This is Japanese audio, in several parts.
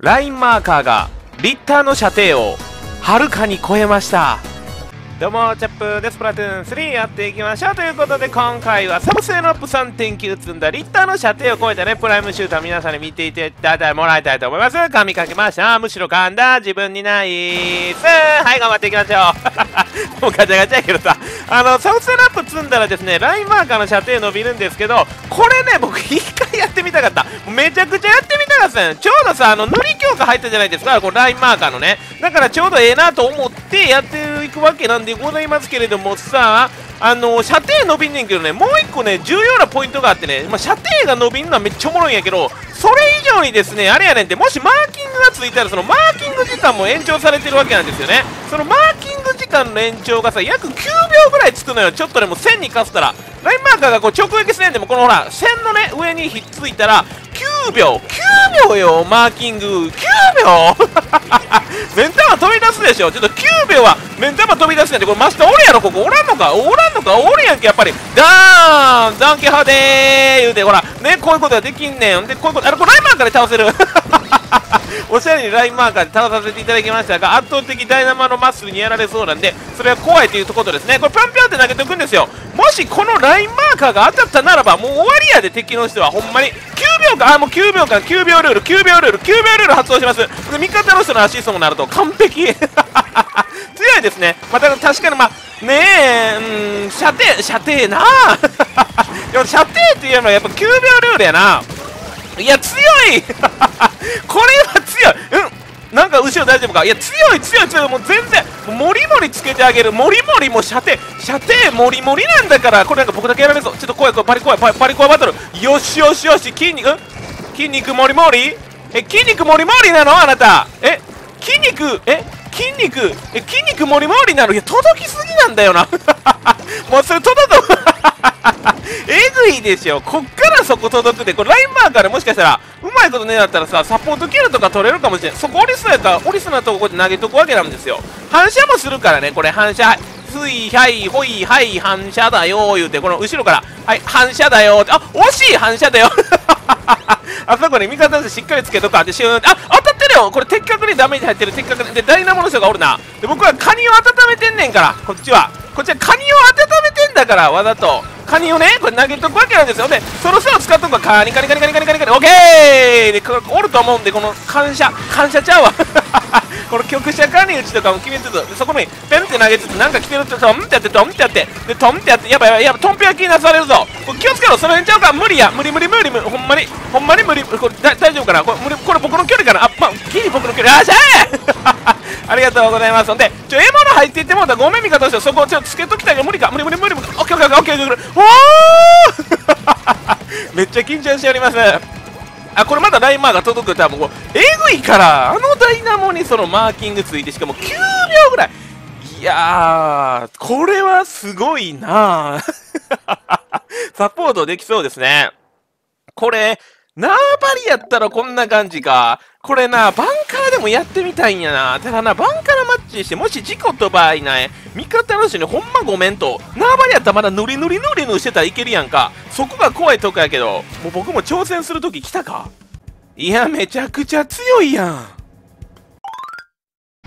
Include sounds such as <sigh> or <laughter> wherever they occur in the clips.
ラインマーカーがリッターの射程をはるかに超えました。どうもチャップです。プラトゥーン3やっていきましょうということで今回はサブセーのアップ3.9積んだリッターの射程を超えたねプライムシューター皆さんに見ていてだいたいもらいたいと思います。髪かけました。むしろ噛んだ自分にないすはい頑張っていきましょう。もうガチャガチャやけどさあのサブセーのアップ積んだらですねラインマーカーの射程伸びるんですけどこれね僕一回やってみたかった。めちゃくちゃやってみたかった。ちょうどさあの塗り強化入った。じゃないですかこのラインマーカーのね。だからちょうどええなと思ってやっていくわけなんでございますけれどもさあの射程伸びんねんけどねもう一個ね重要なポイントがあってね、まあ、射程が伸びんのはめっちゃおもろいんやけどそれ以上にですねあれやねんってもしマーキングがついたらそのマーキング時間も延長されてるわけなんですよね。そのマーキング時間の延長がさ約9秒ぐらいつくのよ。ちょっとでも線にかすったら。ラインマーカーがこう直撃せんでもこのほら線のね上にひっついたら9秒。9秒よマーキング。9秒。<laughs> 目ん玉飛び出すでしょ。ちょっと9秒は目ん玉飛び出すなんて。これマスターおるやろここ。おらんのか？おらんのか？おるやんけやっぱり。ダーン！ダンケ派でー！言うてほらねこういうことができんねん。でこういうことあれこれライマーから倒せる。おしゃれにラインマーカーで倒させていただきましたが圧倒的ダイナマのマッスルにやられそうなんでそれは怖いというところですね。これぴょんぴょんって投げておくんですよ。もしこのラインマーカーが当たったならばもう終わりやで敵の人は。ほんまに。9秒間あもう9秒間。9秒ルール。9秒ルール。9秒ルール発動します。で味方の人のアシストもなると完璧。<laughs> 強いですね。また確かにまあねえうん射程射程な。<laughs> でも射程っていうのはやっぱ9秒ルールやな。いや強い。<laughs> これは強いうんなんか後ろ大丈夫か？いや強い強い強い。もう全然もりもりつけてあげる。もりもりも射程。射程もりもりなんだから。これなんか僕だけやられそう。ちょっと怖い怖い。パリ怖い。パリパリ怖いバトル。よしよしよし。筋肉？筋肉もりもりえ筋肉もりもりなの？あなた。え筋肉？え筋肉？え筋肉もりもりなの？いや届きすぎなんだよな。<laughs> もうそれ届く。<laughs> えぐいでしょ。こっからそこ届くで。これラインマーカーでもしかしたら。まいことねだったらさサポートキルとか取れるかもしれないそこ折りそうやったら折りそうなとここうやって投げとくわけなんですよ。反射もするからねこれ。反射ついはいほいはい反射だよ言うてこの後ろから。はい反射だよ。ってあ惜しい反射だよ。あ <laughs> そこに味方でしっかりつけとか。ってシューンあ当たってるよ。これ的確にダメージ入ってる。的確に。でダイナモの人がおるな。で僕はカニを温めてんねんからこっちは。こっちはカニを温めてんだからわざと。カニをねこれ投げとくわけなんですよ。でそろそろ使っとくわ。カニカニカニカニカニカニカニ。オッケー!でこおると思うんでこの感謝感謝ちゃうわ。<laughs> この曲者加入打ちとかも決めつつそこにペンって投げつつなんか来てるってトンってやってトンってやって。でトンってやってやばいやばいやばいトンペア気になされるぞ。これ気をつけろ。その辺ちゃうか？無理や。無理無理無理無理。ほんまにほんまに無理。これ大丈夫かな？これ無理これ僕の距離かな？あまあギリ僕の距離。あしゃーありがとうございます。ほんでちょ獲物入っていってもうたごめん味方としてそこをちょっとつけときたいけど無理か無理無理無理無理オッケーオッケーオッケーオッケーおーめっちゃ緊張しておりますあこれまだライマーが届く多分こうえぐいからあのダイナモにそのマーキングついてしかも9秒ぐらいいやーこれはすごいなサポートできそうですねこれ縄張りやったらこんな感じか。これな、バンカーでもやってみたいんやな。ただな、バンカラマッチして、もし事故と場合ない、味方の人にほんまごめんと。縄張りやったらまだノリノリノリヌしてたらいけるやんか。そこが怖いとこやけど、もう僕も挑戦するとき来たかいや、めちゃくちゃ強いやん。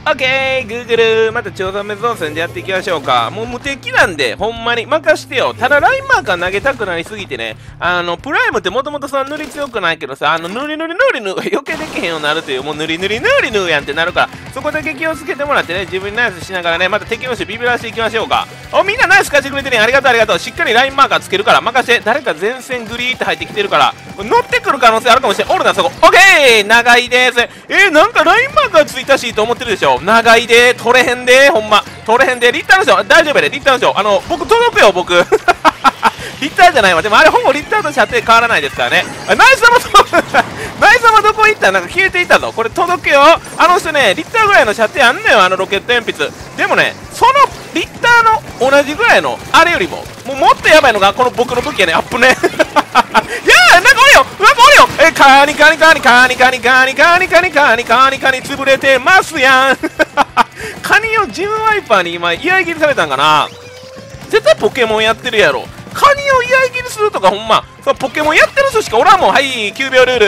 オッケー Google また調査目ゾーンでやっていきましょうか。もう無敵なんでほんまに。任してよ。ただラインマーカー投げたくなりすぎてね。あのプライムってもともとそんな塗り強くないけどさあの塗り塗り塗り塗り余計できへんようになるというもう塗り塗り塗り塗りやんってなるからそこだけ気をつけてもらってね自分にナイスしながらねまた敵の人ビビらしていきましょうか。おみんなナイス貸してくれてね。ありがとうありがとう。しっかりラインマーカーつけるから任して誰か前線グリーって入ってきてるから乗ってくる可能性あるかもしれん。おるなそこ。オッケー！長いです。えー、なんかラインマーカーついたしと思ってるでしょ？長いで取れへんでほんま。取れへんでリッターの人大丈夫やでリッターの人。あの僕届くよ僕。<laughs> リッターじゃないわ。でもあれほぼリッターと射程変わらないですからね。ナイス様 <laughs> ナイス様どこ行ったなんか消えていたぞ。これ届くよ。あの人ねリッターぐらいの射程あんのよあのロケット鉛筆。でもねそのリッターの同じぐらいのあれよりも。もうもっとやばいのがこの僕の武器やね。アップね。い <laughs> えカニカニカニカニカニカニカニカニカニカニカニ潰れてますやん。<laughs> カニをジムワイパーに今居合切りされたんかな？絶対ポケモンやってるやろ。カニを居合切りするとかほんま。そうポケモンやってる人しかおらんもん。はい9秒ルール。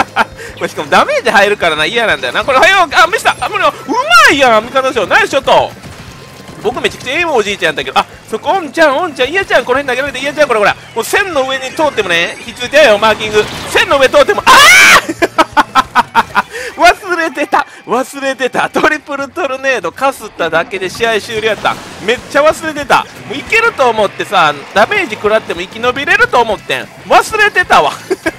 <laughs> しかもダメージ入るからな嫌なんだよな。これはよあ見したあ無理うまいやん味方の人。ナイスショット。僕めちゃくちゃええおじいちゃんだけどあそこおんちゃんおんちゃんいやちゃんこの辺投げられていやちゃんこれほらもう線の上に通ってもねひついてよマーキング。線の上通ってもああ忘れてた。トリプルトルネードかすっただけで試合終了やった。めっちゃ忘れてた。もういけると思ってさダメージ食らっても生き延びれると思ってん。忘れてたわ。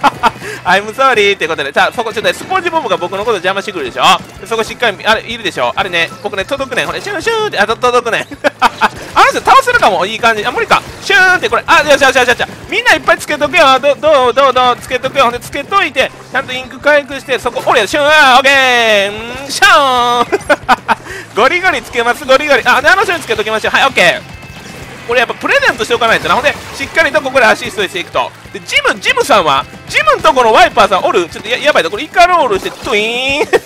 <laughs> I'm sorry ってことで。さあそこちょっとねスポンジボブが僕のこと邪魔してくるでしょ。そこしっかりあれいるでしょ。あれね僕ね届くねほれシューシューってあと届くねあの人倒せるかも。いい感じ。あ無理か。シューンってこれ。あよしよしよしよしみんないっぱいつけとくよ。どどうどうどうつけとくよ。ほんでつけといてちゃんとインク回復してそこおりゃシューンオッケー。んシャーン。<laughs> ゴリゴリつけます。ゴリゴリ。あであの人につけときましょう。はいオッケー。これやっぱプレゼントしておかないとな。ほんでしっかりとここでアシストしていくと。でジムジムさんはジムのところワイパーさんおる？ちょっとややばいとこれイカロールしてトゥイーン。<laughs>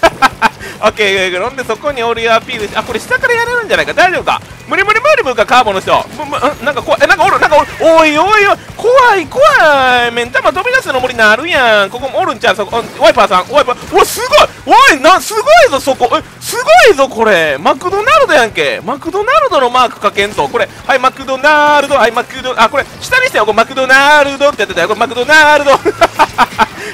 オッケーほんでそこにおるアピールしてあこれ下からやれるんじゃないか？大丈夫か？無理無理無理無理か？カーボンの人。むむなんか怖いえなんかおる？なんかおる？おいおいおい。怖い怖い。目ん玉飛び出すの無理なるやん。ここもおるんちゃう？そこワイパーさん。ワイパー。うわすごい！おいなすごいぞそこ。えすごいぞこれ。マクドナルドやんけ。マクドナルドのマークかけんと。これはいマクドナルド。はいマクドあこれ下にしてよ。これマクドナルドってやってたよ。これマクドナルド。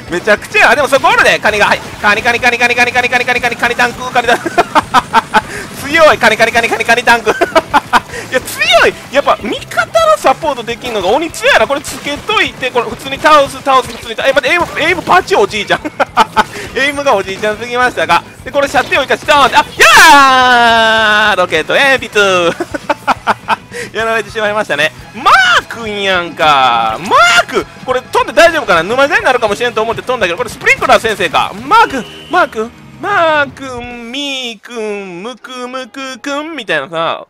めちゃくちゃあでもそこおるでカニがはい。カニカニカニカニカニカニカニカニカニカニタンクカニタンク。<laughs> 強い。カニカニカニカニカニタンク。<laughs> いや強い。やっぱ味方のサポートできるのが鬼強いなこれつけといてこれ普通に倒す倒す普通にえ待ってエイムエイムパチおじいちゃん。<laughs> エイムがおじいちゃんすぎましたが。でこれ射程を生かしてあやー!ロケット鉛筆 <laughs> やられてしまいましたねマー君やんかマークこれ飛んで大丈夫かな？沼地になるかもしれんと思って飛んだけどこれスプリンクラー先生かマー君マー君マー君ミー君ムクムク君みたいなさ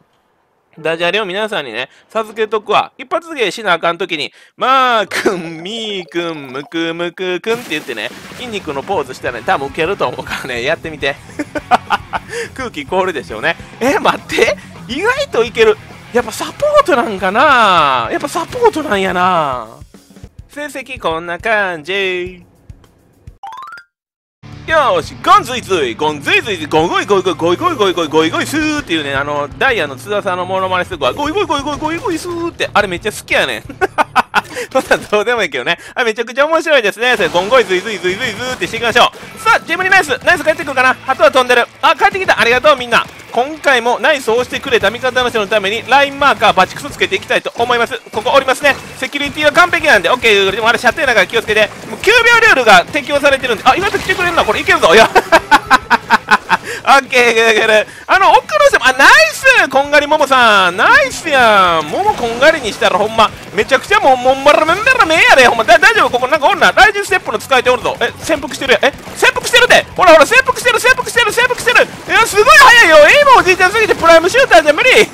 ダジャレを皆さんにね、授けとくわ。一発芸しなあかんときに、まーくん、みーくん、むくむくくんって言ってね、筋肉のポーズしたらね、多分ウケると思うからね、やってみて。<laughs> 空気凍るでしょうね。え、待って意外といける。やっぱサポートなんかなやっぱサポートなんやな成績こんな感じ。よし、ゴンズイズイ、ゴンズイズイ、ゴイゴイゴイゴイゴイゴイゴイゴイゴイゴイスーっていうね、あの、ダイヤの津田さんのモノマネするわ、ゴイゴイゴイゴイゴイゴイスーって、あれめっちゃ好きやねん。そんなどうでもいいけどね。あ、めちゃくちゃ面白いですね。それ、ゴンゴイズイズイズイズイズってしていきましょう。さあ、ジムニナイス、ナイス帰ってくるかな鳩は飛んでる。あ、帰ってきた。ありがとうみんな。今回もナイスを押してくれた味方の人のためにラインマーカーバチクソつけていきたいと思いますここおりますねセキュリティは完璧なんで OK でもあれ射程だから気をつけてもう9秒ルールが適用されてるんであ意外と来てくれるなこれいけるぞいや <laughs> オッケーグーグルあの奥の人もあナイこんがりももさん。ナイスやん。ももこんがりにしたらほんまめちゃくちゃもうもんまらめんだらめやで。ほんまだ大丈夫？ここなんかおるな？ライジンステップの使い手おるぞ。え潜伏してるやえ潜伏してるで。ほらほら潜伏してる潜伏してる潜伏してる。いやすごい速いよ。エイムおじいちゃんすぎてプライムシューターじゃ無理。<laughs>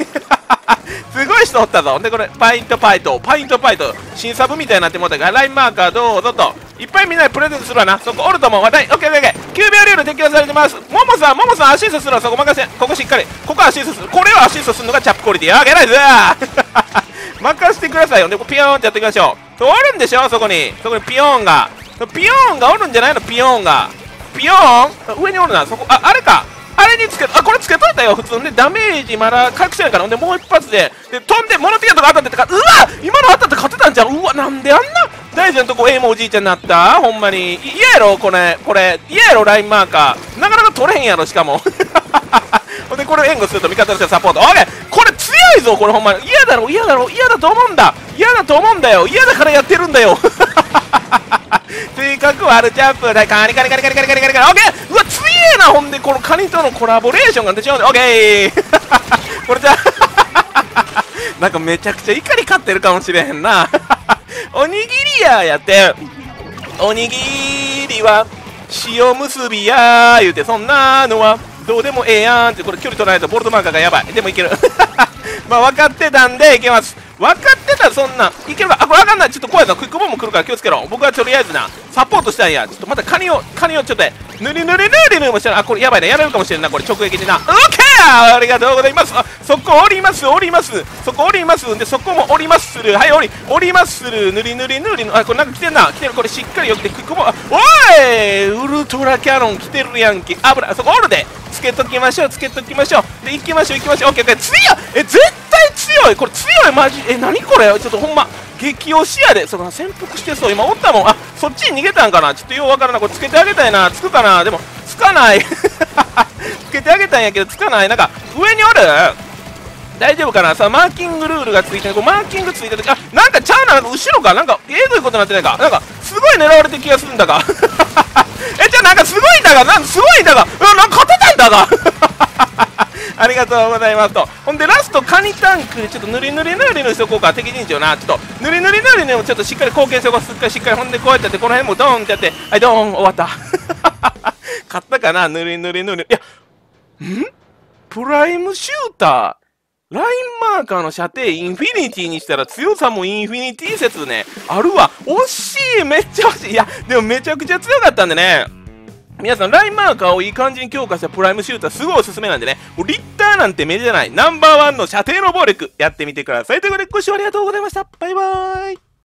すごい人おったぞ。でこれパイントパイト。パイントパイト。新サブみたいになってもうたからラインマーカーどうぞと。いっぱいみんなでプレゼントするわな。そこおると思う。話題。オッケーオッケー。9秒ルール適用されてます。ももさんももさんアシストするのはそこ任せここしっかり。ここアシストする。これをアシストするのがチャップクオリティあげないぞ <laughs> 任せてくださいよ。でピヨーンってやっていきましょう。おるんでしょ？そこに。そこにピヨーンが。ピヨーンがおるんじゃないの？ピヨーンが。ピヨーン？上におるな。そこああれか。あれにつけあこれつけといたよ。普通でダメージまだ隠してないからでもう一発で。で飛んでモノピアとか当たってたから。うわ今の当たって勝てたんじゃんうわなんであんな大事なとこ A もおじいちゃんになったほんまに嫌やろこれこれ嫌やろラインマーカーなかなか取れへんやろしかもほんでこれ援護すると味方としてサポートオッケーこれ強いぞこれほんまに嫌だろ嫌だろ嫌だと思うんだ嫌だと思うんだよ嫌だからやってるんだよ追加ワルチャップだカニカニカニカニカニカニカニカニオッケーうわ強えなほんでこのカニとのコラボレーションが出ちゃうんでオッケーこれじゃなんかめちゃくちゃ怒り勝ってるかもしれへんなおにぎりややって。おにぎりは塩結びや言うてそんなのはどうでもええやんってこれ距離取らないとボルトマーカーがやばい。でもいける。<laughs> まあ分かってたんでいけます。分かってたそんな。んいけるかあこれ分かんない。ちょっと怖いぞ。クイックボムも来るから気をつけろ。僕はとりあえずなサポートしたんや。ちょっとまたカニをカニをちょっとぬりぬりぬりぬりもしたらあこれやばいな。やれるかもしれんな。これ直撃でな。オッケー！ありがとうございます。あそこ降ります降ります。そこ降ります。んでそこも降りますする。はい降り降りますする。ぬりぬりぬりあこれなんか来てんな。来てる。これしっかりよくてクイックボムあおい！ウルトラキャノン来てるやんけ。危ないそこおるで。つけときましょうつけときましょう。で行きましょう行きましょう。オッケーオッケー。強いえ絶対強いこれ強いマジえ何これ？ちょっとほんま激推しやで。その潜伏してそう今おったもん。あそっちに逃げたんかな？ちょっとようわからな。いこれつけてあげたいな。つくかな？でもつかない。<laughs> つけてあげたんやけどつかない。なんか上におる？大丈夫かな？さあマーキングルールがついてる。こうマーキングついてるあなんかちゃうな。なんか後ろか？なんかえぐいことになってないか？なんかすごい狙われてる気がするんだが <laughs> えじゃあなんかすごいんだがなんかすごいんだがうんなんか勝てたんだが <laughs> ありがとうございますと。ほんでラストカニタンクちょっとぬりぬりぬりのしとこうか敵陣地をなちょっと。ぬりぬりぬりにもちょっとしっかり貢献しておこうしっかりしっかりほんでこうやってやってこの辺もドーンってやってはいドーン終わった。<laughs> 勝ったかな？ぬりぬりぬり。いやん？プライムシューターラインマーカーの射程インフィニティにしたら強さもインフィニティ説ね、あるわ。惜しい。めっちゃ惜しい。いや、でもめちゃくちゃ強かったんでね。皆さん、ラインマーカーをいい感じに強化したプライムシューターすごいおすすめなんでね。もうリッターなんて目じゃない。ナンバーワンの射程の暴力やってみてください。ということでご視聴ありがとうございました。バイバーイ。